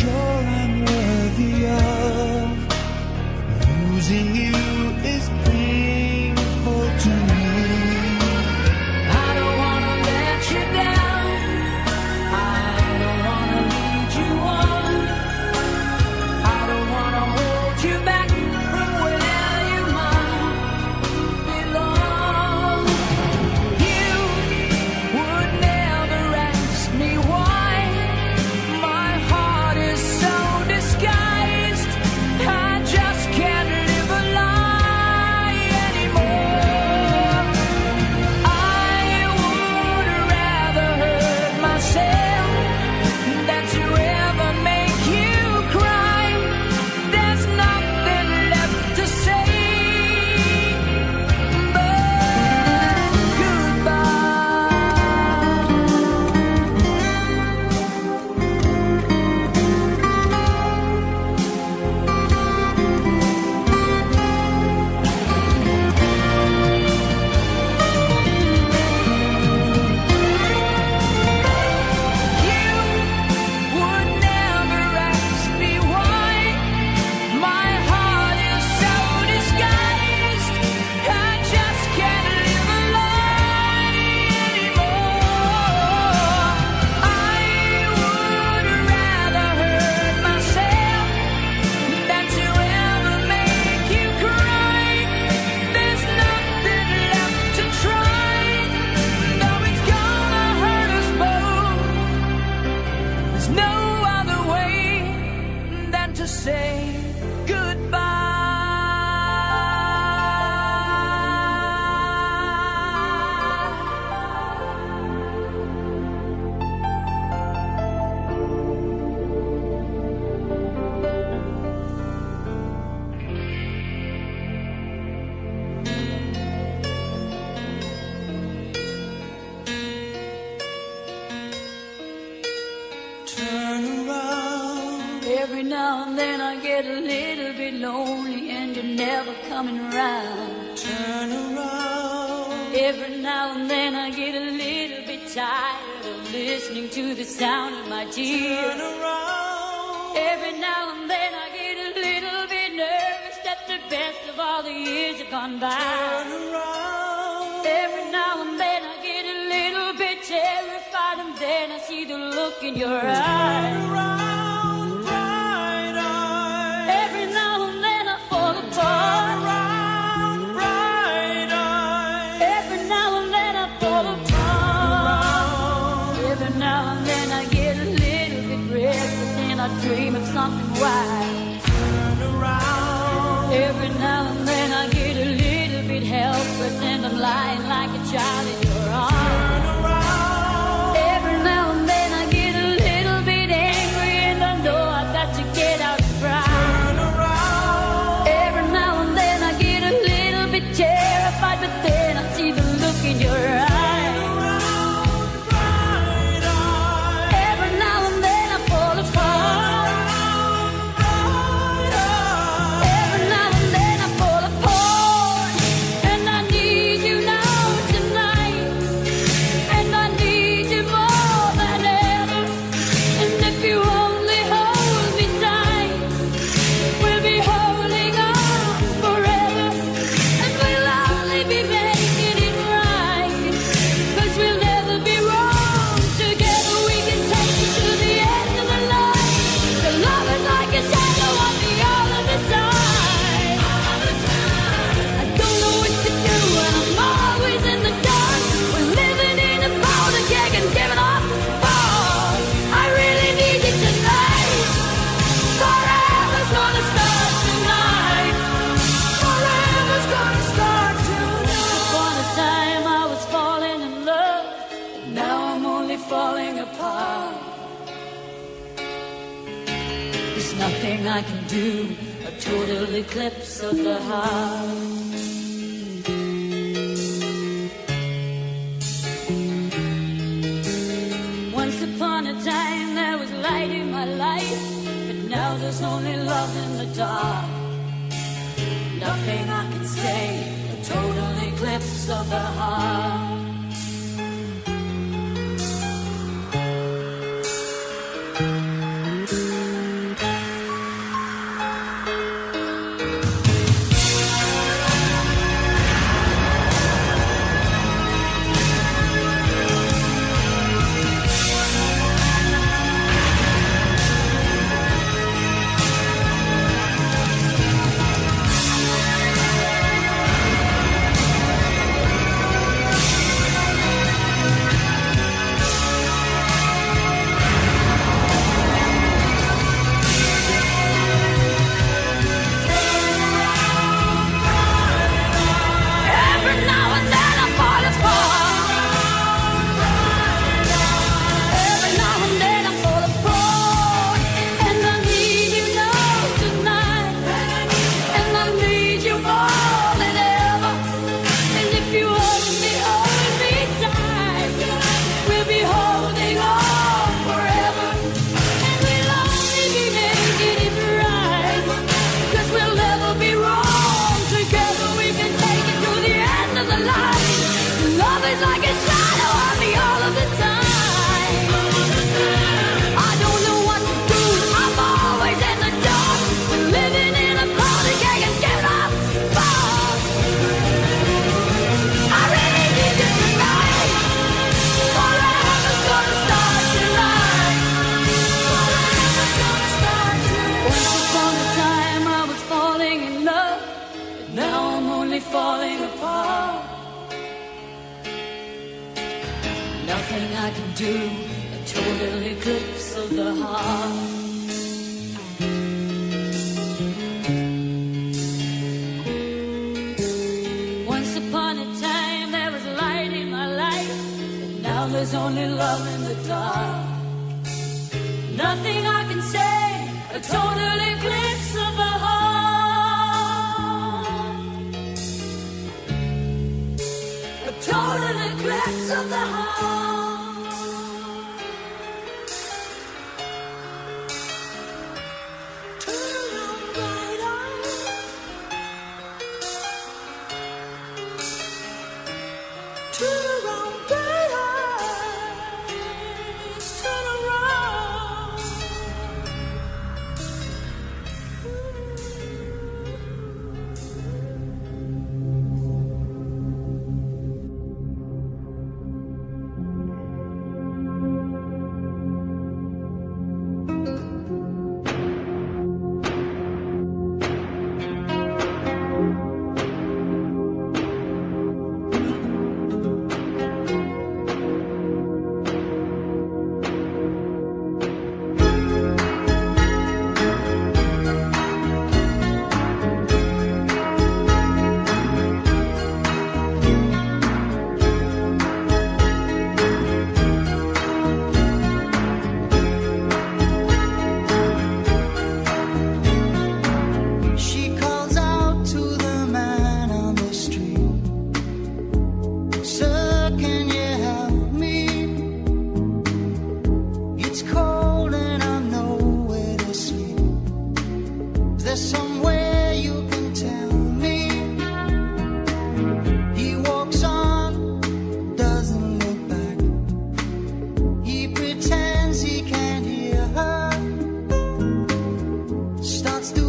sure I'm worthy of. Losing you starts to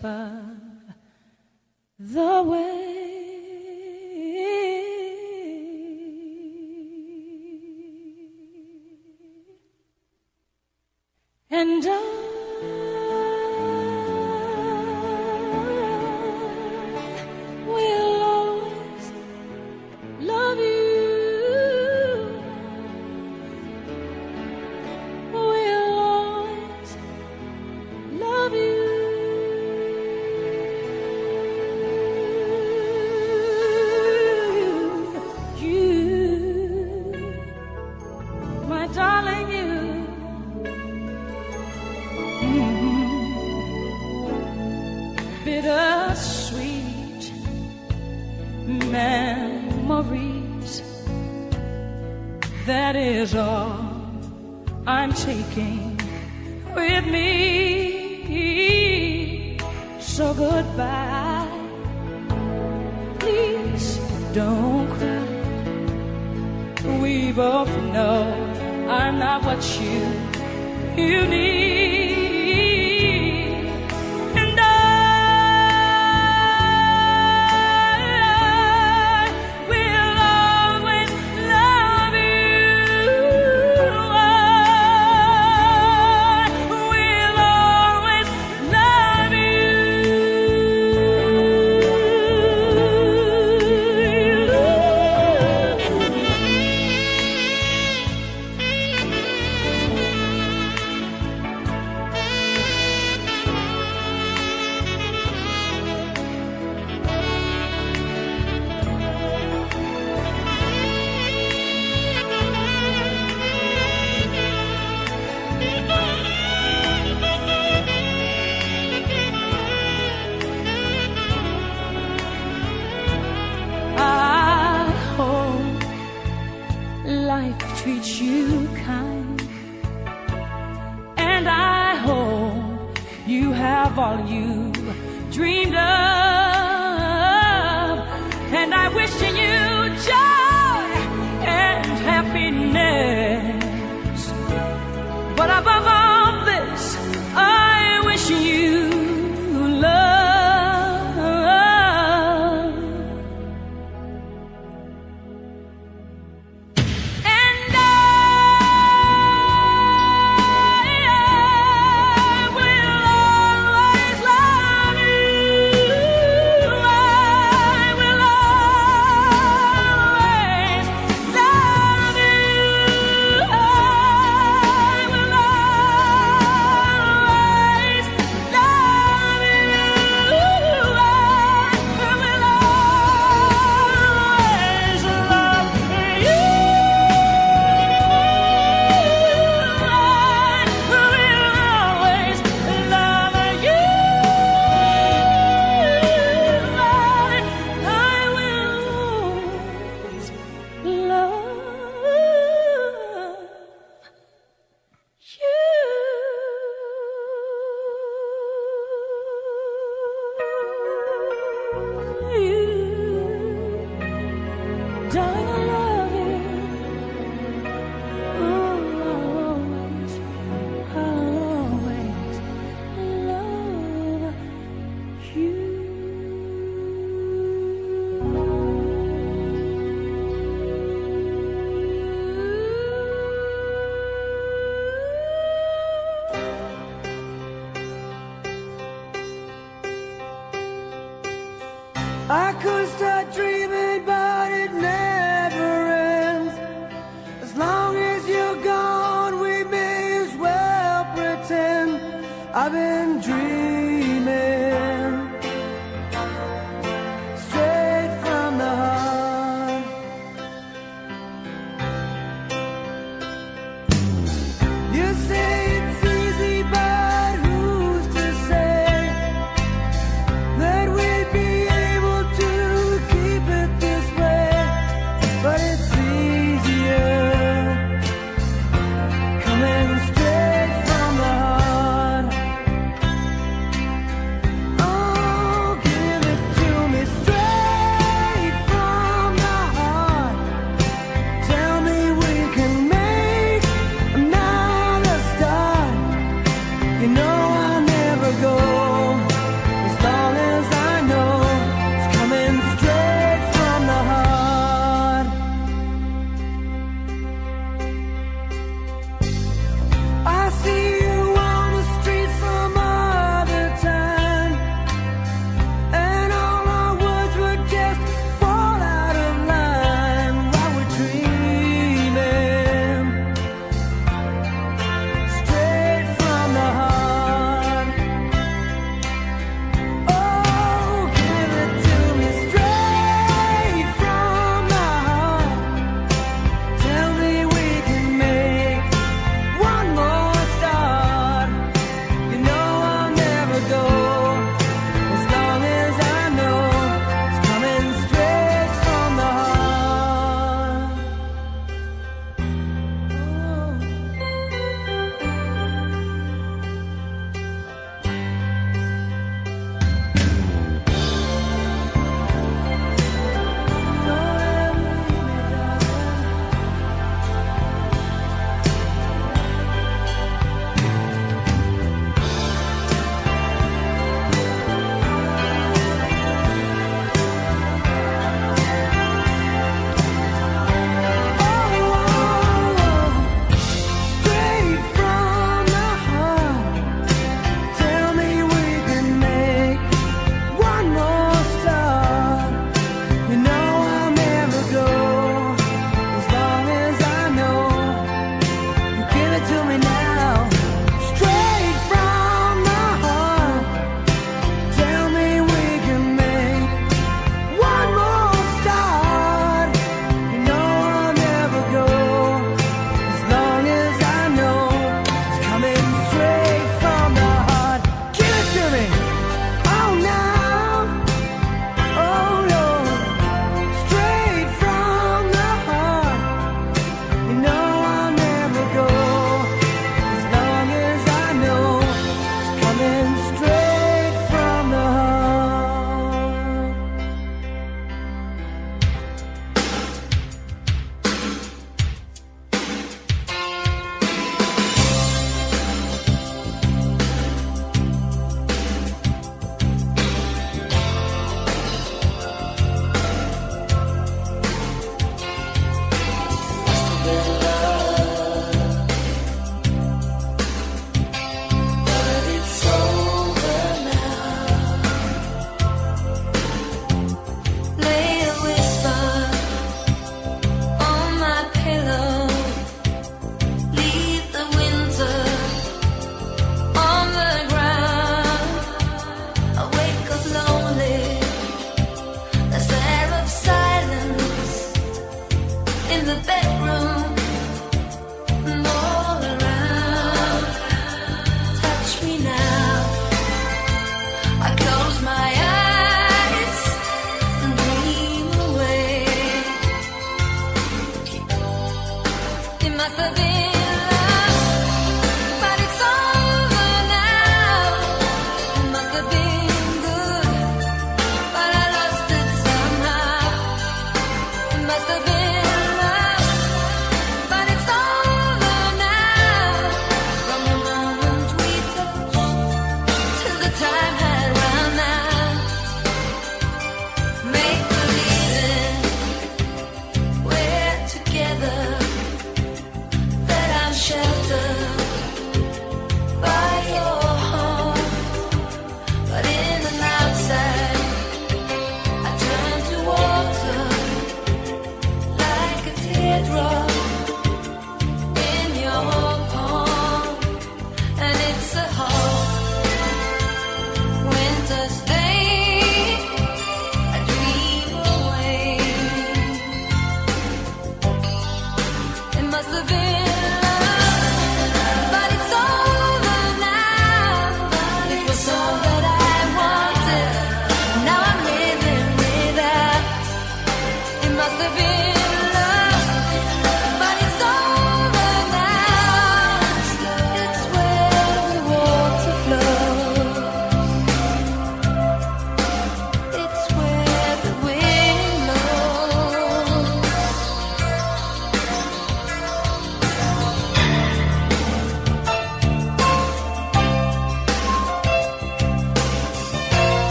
step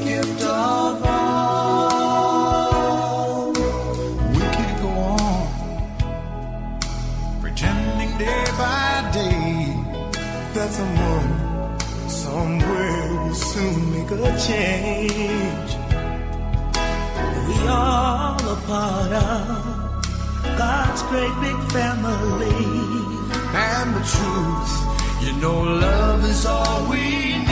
gift of all. We could go on pretending day by day that someone somewhere will soon make a change. We are all a part of God's great big family. And the truth, you know, love is all we need.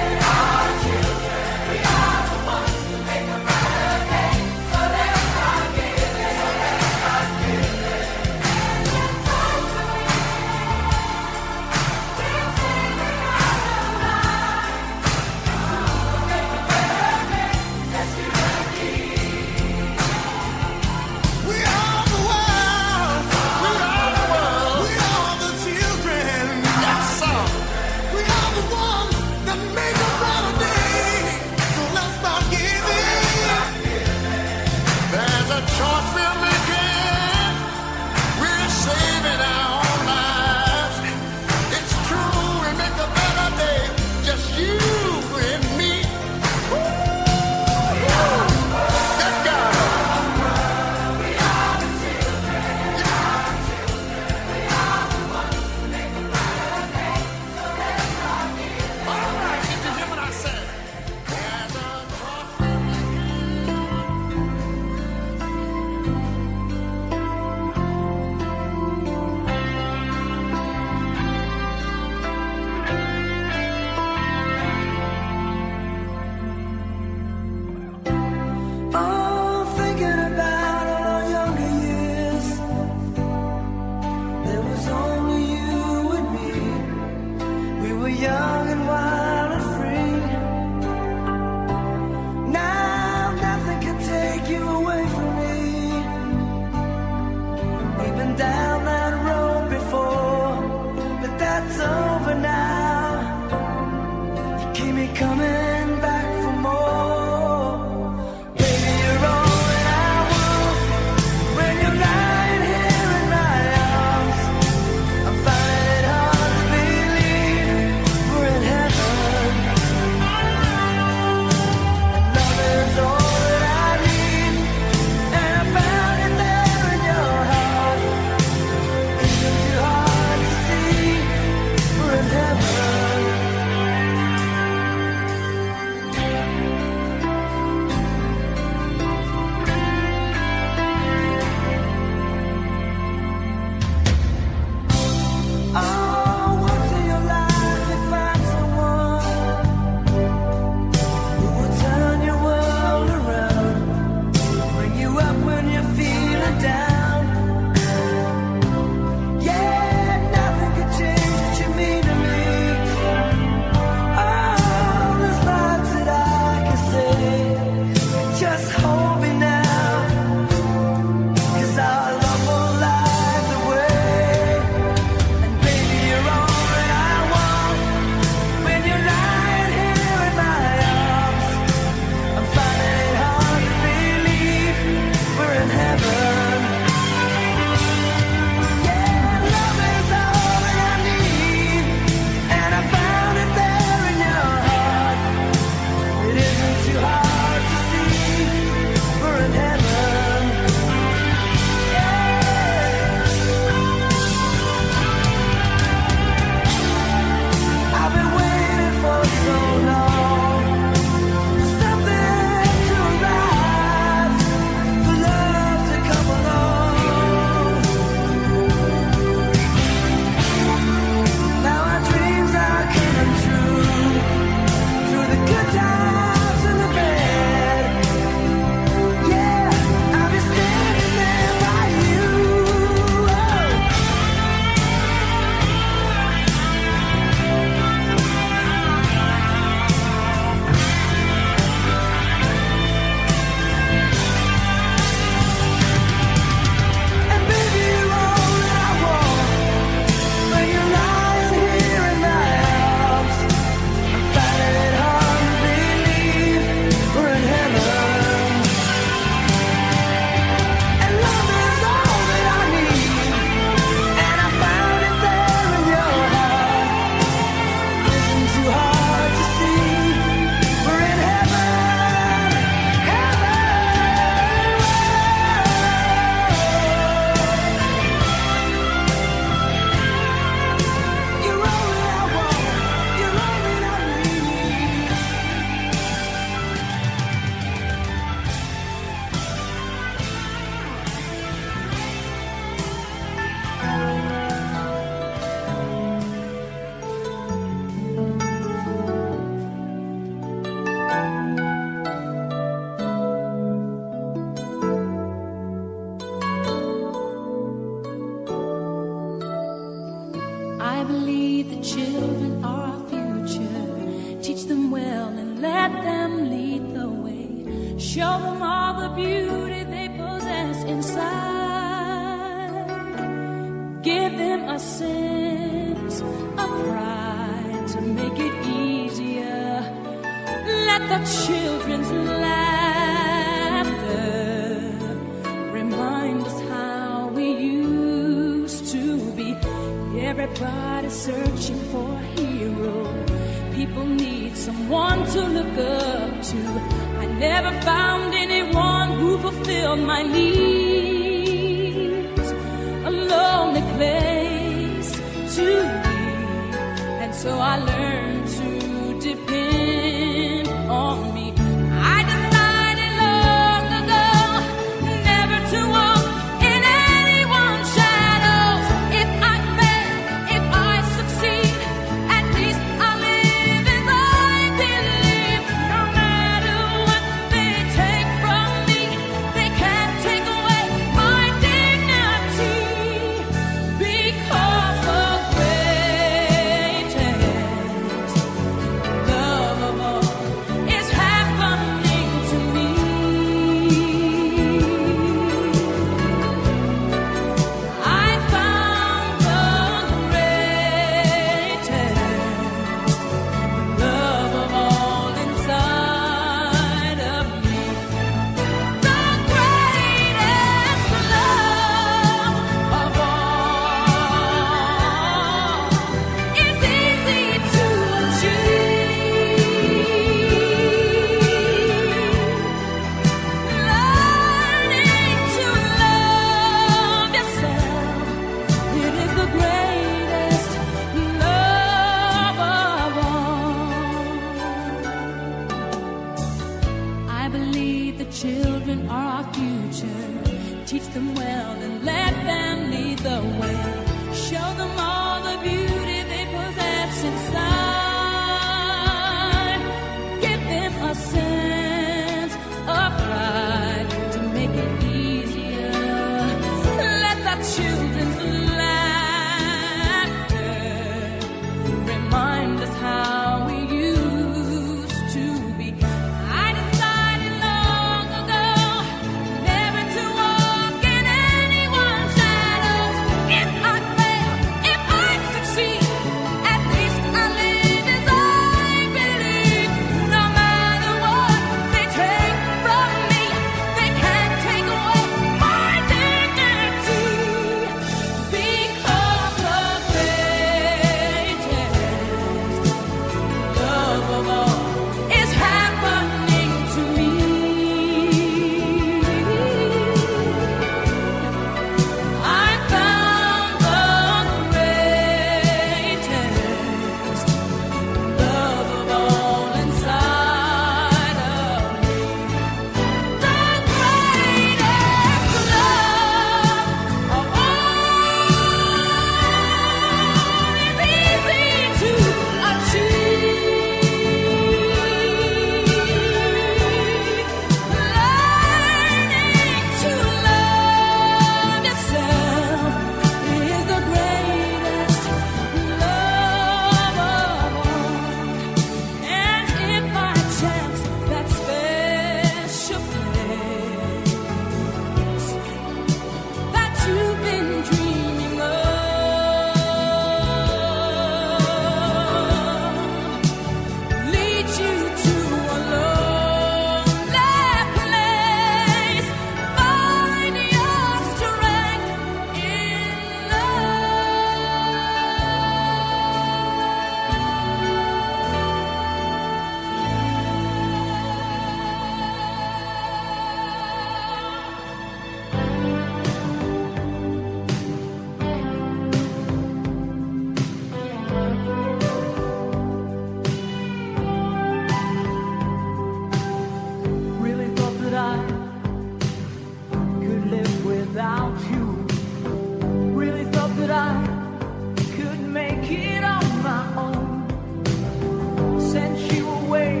Sent you away,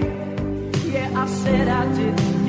yeah, I said I didn't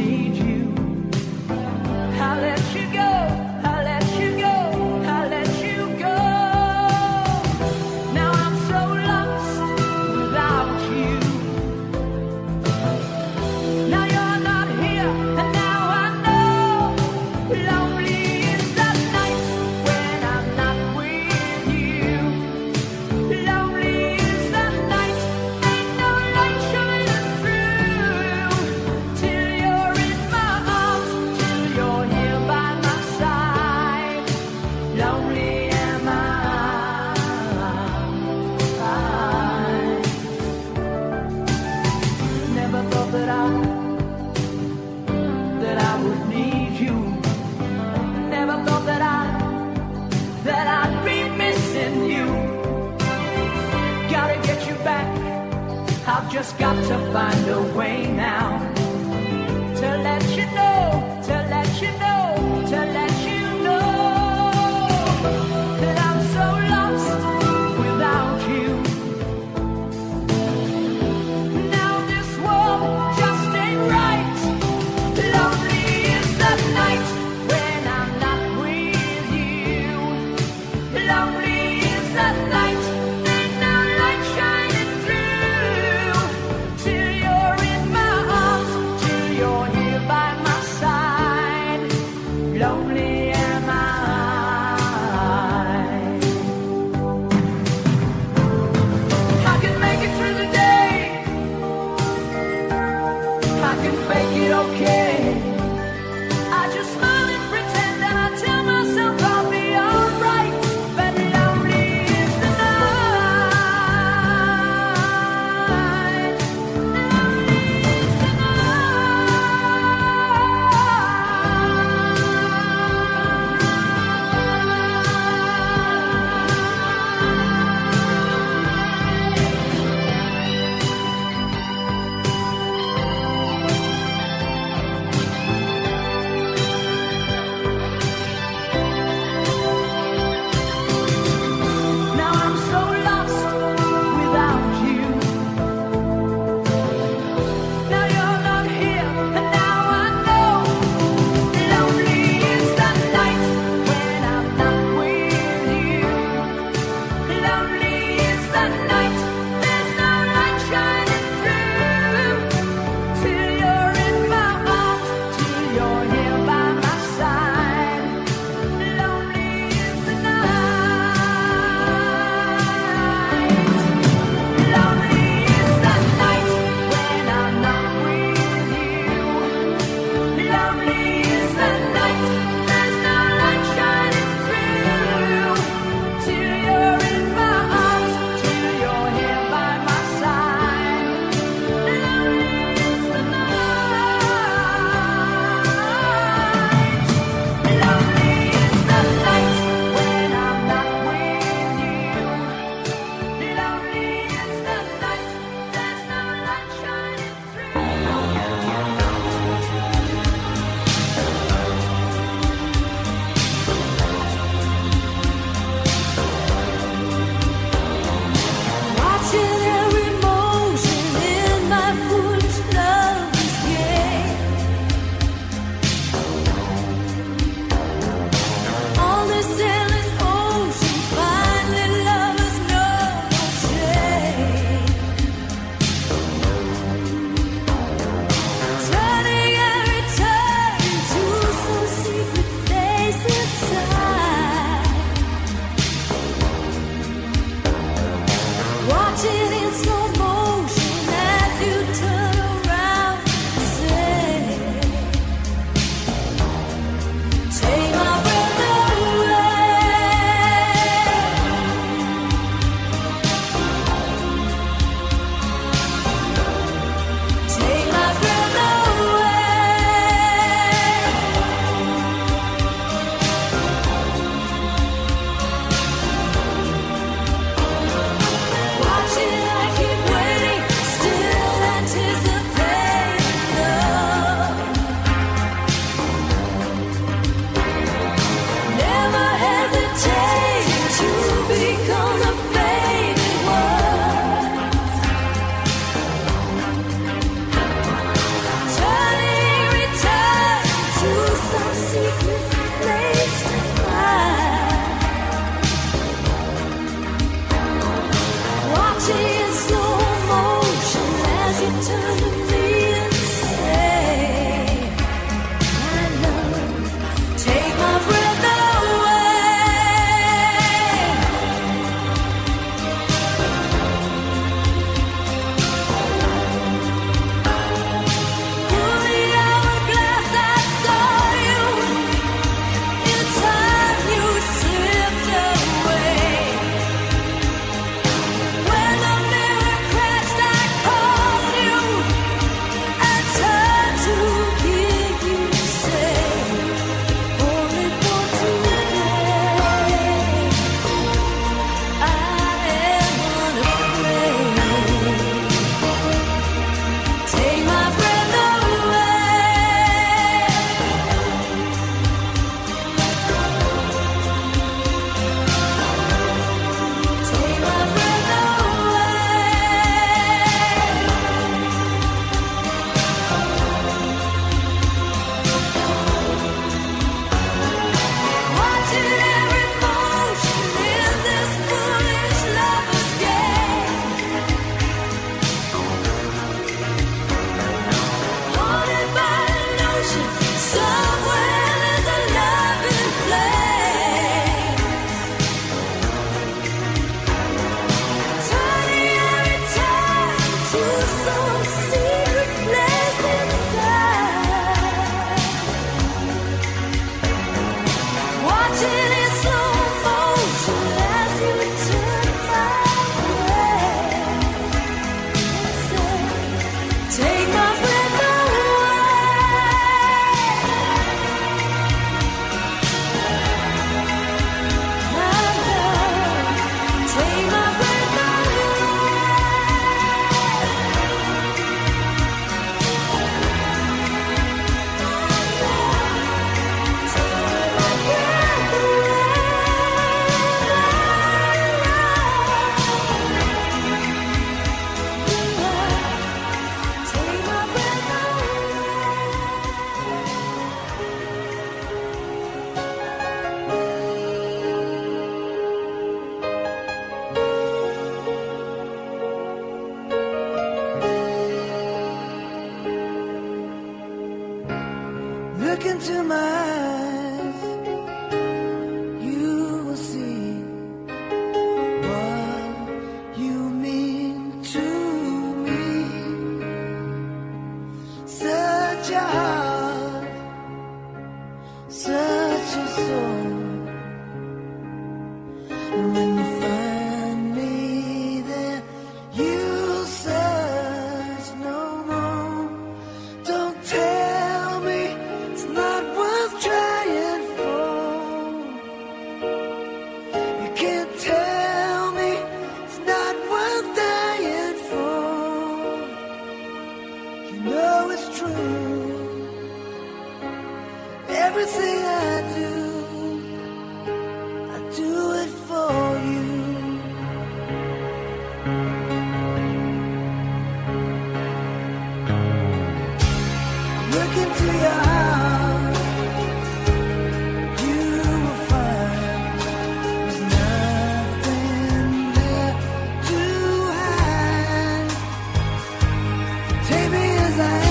fly.